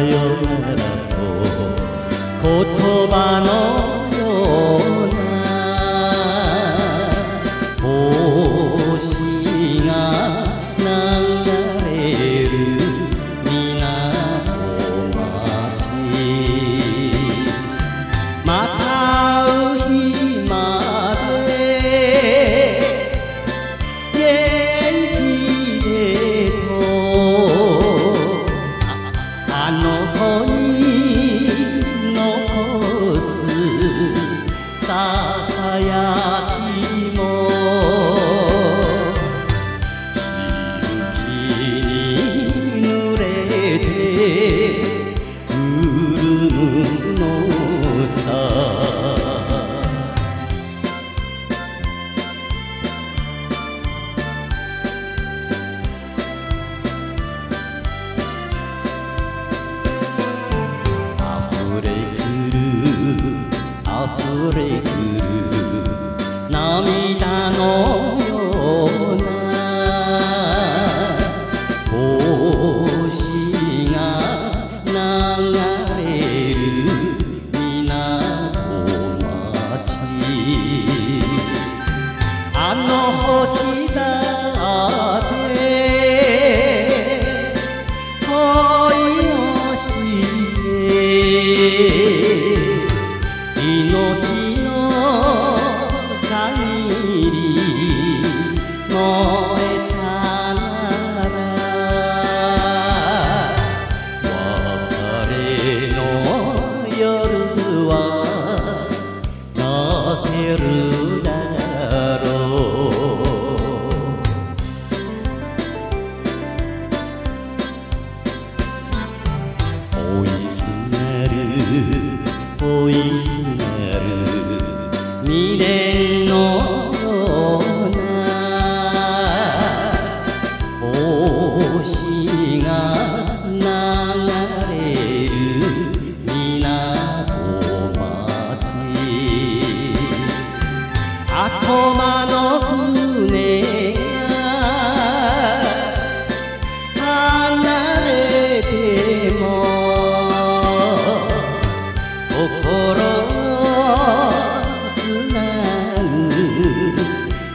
よならと言葉のささやきも。しぶきにぬれて潤むのさ。れくる涙のような星が流れる港町。あの星だ恋すなる恋すなる未練のような星が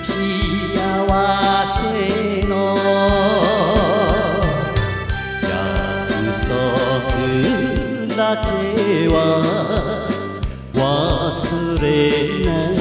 幸せの。約束だけは忘れない。